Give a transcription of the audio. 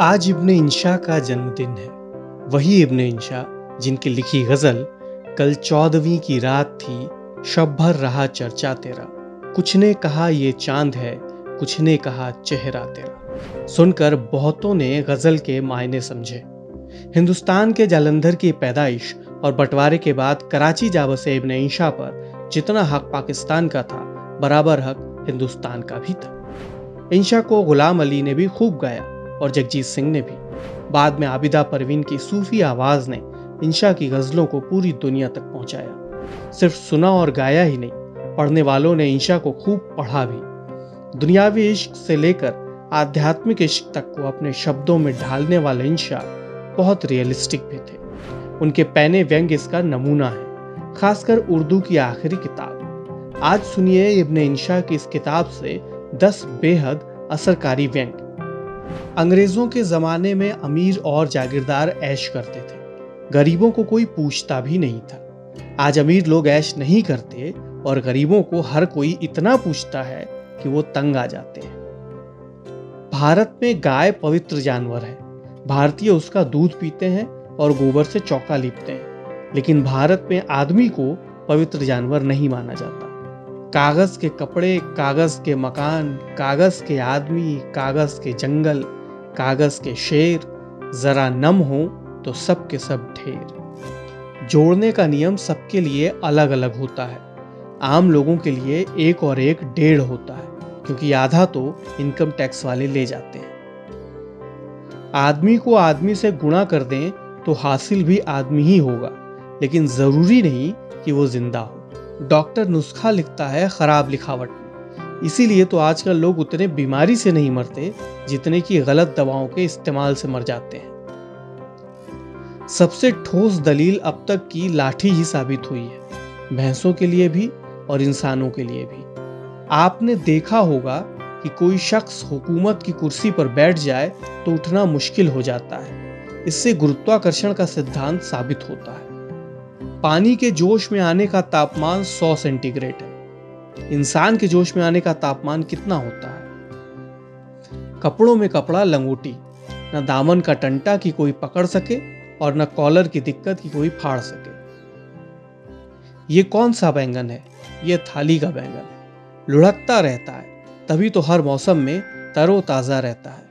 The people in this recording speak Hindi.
आज इब्ने इंशा का जन्मदिन है। वही इब्ने इंशा, जिनकी लिखी गज़ल, कल चौदहवीं की रात थी, शब भर रहा चर्चा तेरा। कुछ ने कहा ये चाँद है, कुछ ने कहा चेहरा तेरा। सुनकर बहुतों ने गज़ल के मायने समझे। हिंदुस्तान के जालंधर की पैदाइश और बंटवारे के बाद कराची जा बसे इब्ने इंशा पर जितना हक पाकिस्तान का था, बराबर हक हिंदुस्तान का भी था। इंशा को गुलाम अली ने भी खूब गाया। और जगजीत सिंह ने भी। बाद में आबिदा परवीन की सूफी आवाज़ ने इंशा की गजलों को पूरी दुनिया तक पहुँचाया। सिर्फ़ सुना और गाया ही नहीं, पढ़ने वालों ने इंशा को खूब पढ़ा भी। दुनियावी इश्क से लेकर आध्यात्मिक इश्क तक को अपने शब्दों में ढालने वाले इंशा बहुत रियलिस्टिक भी थे। उनके पैने व्यंग इसका नमूना है, खासकर उर्दू की आखिरी किताब। आज सुनिए इब्ने इंशा की इस किताब से दस बेहद असरकारी व्यंग। अंग्रेज़ों के जमाने में अमीर और जागीरदार ऐश करते थे। गरीबों को कोई पूछता भी नहीं था। आज अमीर लोग ऐश नहीं करते और गरीबों को हर कोई इतना पूछता है कि वो तंग आ जाते हैं। भारत में गाय पवित्र जानवर है। भारतीय उसका दूध पीते हैं और गोबर से चौका लिपते हैं। लेकिन भारत में आदमी को पवित्र जानवर नहीं माना जाता। कागज़ के कपड़े, कागज़ के मकान, कागज़ के आदमी, कागज़ के जंगल, कागज़ के शेर, जरा नम हो तो सब के सब ढेर। जोड़ने का नियम सबके लिए अलग अलग होता है। आम लोगों के लिए एक और एक डेढ़ होता है, क्योंकि आधा तो इनकम टैक्स वाले ले जाते हैं। आदमी को आदमी से गुणा कर दें तो हासिल भी आदमी ही होगा, लेकिन ज़रूरी नहीं कि वो ज़िंदा हो। डॉक्टर नुस्खा लिखता है खराब लिखावट। इसीलिए तो आजकल लोग उतने बीमारी से नहीं मरते, जितने की गलत दवाओं के इस्तेमाल से मर जाते हैं। सबसे ठोस दलील अब तक की लाठी ही साबित हुई है, भैंसों के लिए भी और इंसानों के लिए भी। आपने देखा होगा कि कोई शख्स हुकूमत की कुर्सी पर बैठ जाए तो उठना मुश्किल हो जाता है। इससे गुरुत्वाकर्षण का सिद्धांत साबित होता है। पानी के जोश में आने का तापमान 100 सेंटीग्रेड है। इंसान के जोश में आने का तापमान कितना होता है? कपड़ों में कपड़ा लंगूटी, न दामन का टंटा की कोई पकड़ सके और न कॉलर की दिक्कत की कोई फाड़ सके। ये कौन सा बैंगन है? ये थाली का बैंगन है। लुढ़कता रहता है, तभी तो हर मौसम में तरोताजा रहता है।